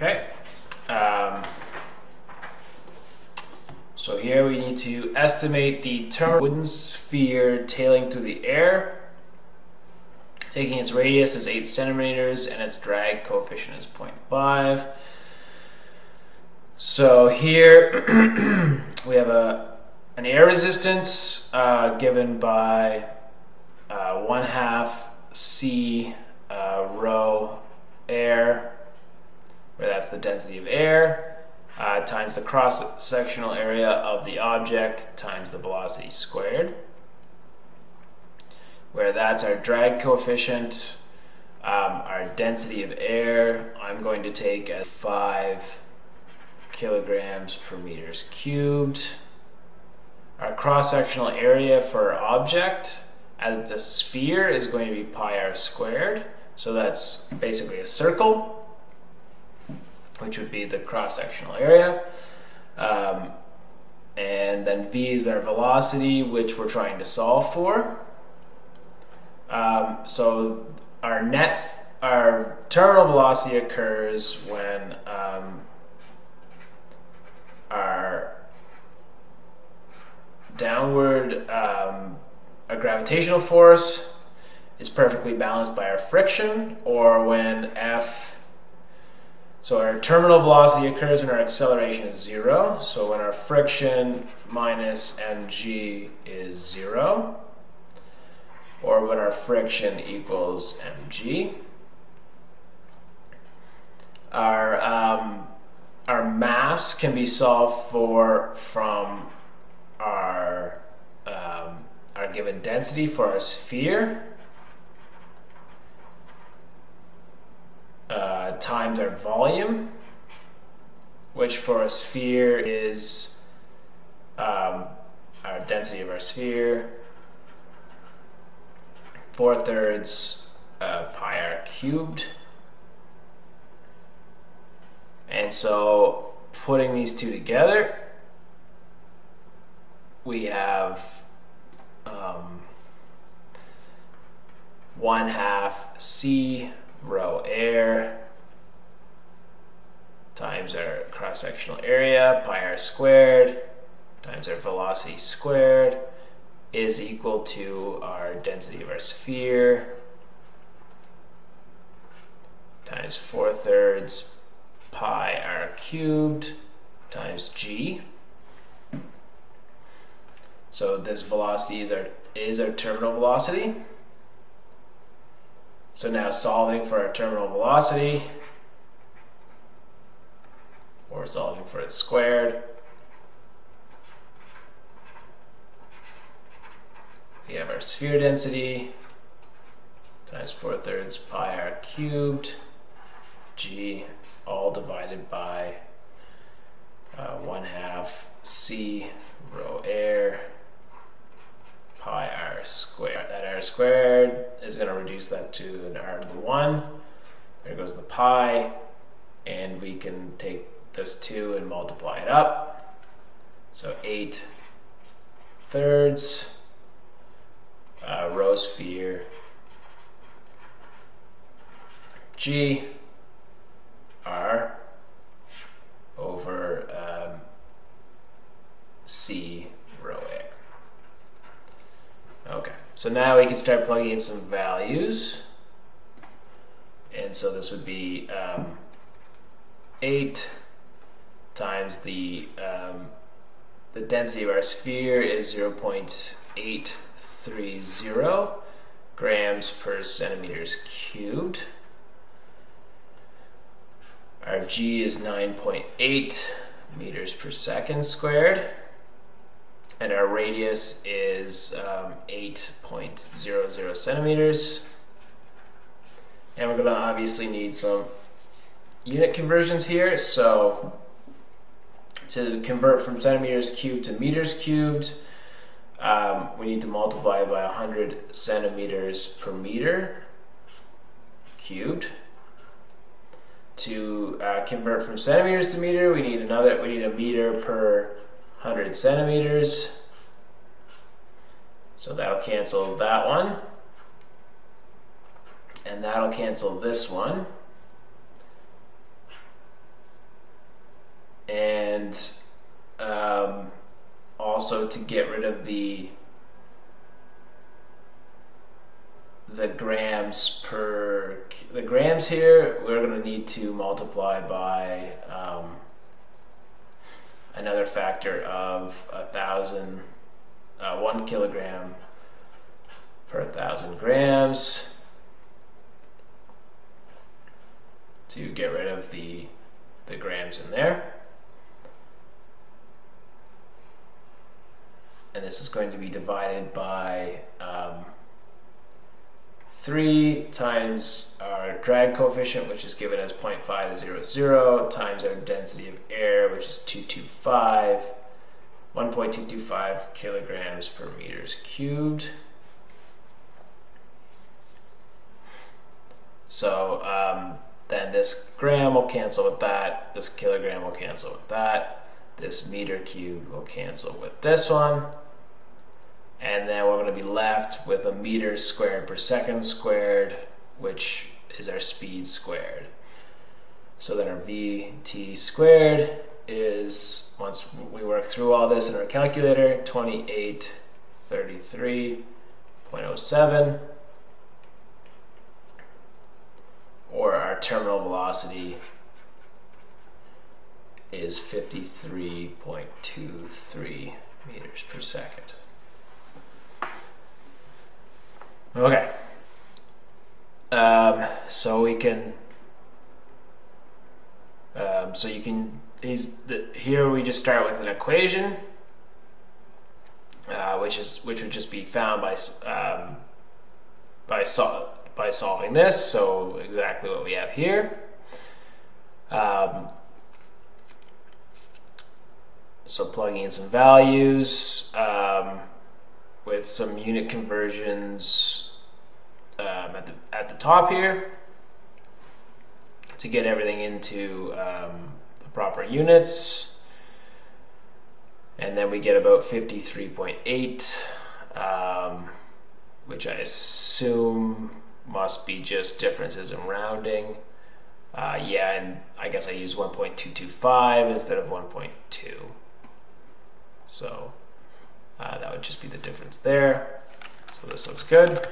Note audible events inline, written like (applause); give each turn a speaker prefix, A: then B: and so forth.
A: Okay. Um, so here we need to estimate the terminal wooden sphere tailing through the air, taking its radius as 8 centimeters and its drag coefficient is 0.5. So here (clears throat) we have a an air resistance uh, given by uh, 1 half c uh, rho air, where that's the density of air, uh, times the cross-sectional area of the object times the velocity squared, where that's our drag coefficient, um, our density of air, I'm going to take as 5 kilograms per meters cubed. Our cross-sectional area for our object as the sphere is going to be pi r squared. So that's basically a circle which would be the cross-sectional area. Um, and then v is our velocity, which we're trying to solve for. Um, so our net, our terminal velocity occurs when um, our downward, um, our gravitational force is perfectly balanced by our friction, or when f so our terminal velocity occurs when our acceleration is zero. So when our friction minus mg is zero, or when our friction equals mg. Our, um, our mass can be solved for from our, um, our given density for our sphere. uh, times our volume, which for a sphere is um, our density of our sphere, 4 thirds uh, pi r cubed. And so putting these two together, we have um, 1 half c rho air times our cross-sectional area, pi r squared, times our velocity squared is equal to our density of our sphere times 4 thirds pi r cubed times g. So this velocity is our, is our terminal velocity. So now solving for our terminal velocity, or solving for it squared, we have our sphere density times 4 thirds pi r cubed g all divided by uh, 1 half c rho air pi r squared. That r squared is going to reduce that to an r to the 1. There goes the pi, and we can take this 2 and multiply it up. So 8 thirds uh, rho sphere g r over um, c rho a. Okay, so now we can start plugging in some values. And so this would be um, 8 times the, um, the density of our sphere is 0 0.830 grams per centimeters cubed. Our g is 9.8 meters per second squared and our radius is um, 8.00 centimeters. And we're going to obviously need some unit conversions here. So to convert from centimeters cubed to meters cubed, um, we need to multiply by 100 centimeters per meter cubed. To uh, convert from centimeters to meter, we need another. We need a meter per 100 centimeters. So that'll cancel that one. And that'll cancel this one. And um, also to get rid of the the grams per the grams here we're going to need to multiply by um, another factor of a thousand uh, one kilogram per thousand grams to get rid of the the grams in there and this is going to be divided by um, 3 times our drag coefficient, which is given as 0.500, times our density of air, which is 225, 1.225 kilograms per meters cubed. So um, then this gram will cancel with that, this kilogram will cancel with that, this meter cubed will cancel with this one, and then we're going to be left with a meter squared per second squared, which is our speed squared. So then our VT squared is, once we work through all this in our calculator, 2833.07, or our terminal velocity is 53.23 meters per second. Okay. Um, so we can. Um, so you can. He's the, here. We just start with an equation, uh, which is which would just be found by um, by sol by solving this. So exactly what we have here. Um, so plugging in some values um, with some unit conversions um, at the at the top here to get everything into um, the proper units. And then we get about 53.8, um, which I assume must be just differences in rounding. Uh, yeah, and I guess I use 1.225 instead of 1.2. So uh, that would just be the difference there. So this looks good.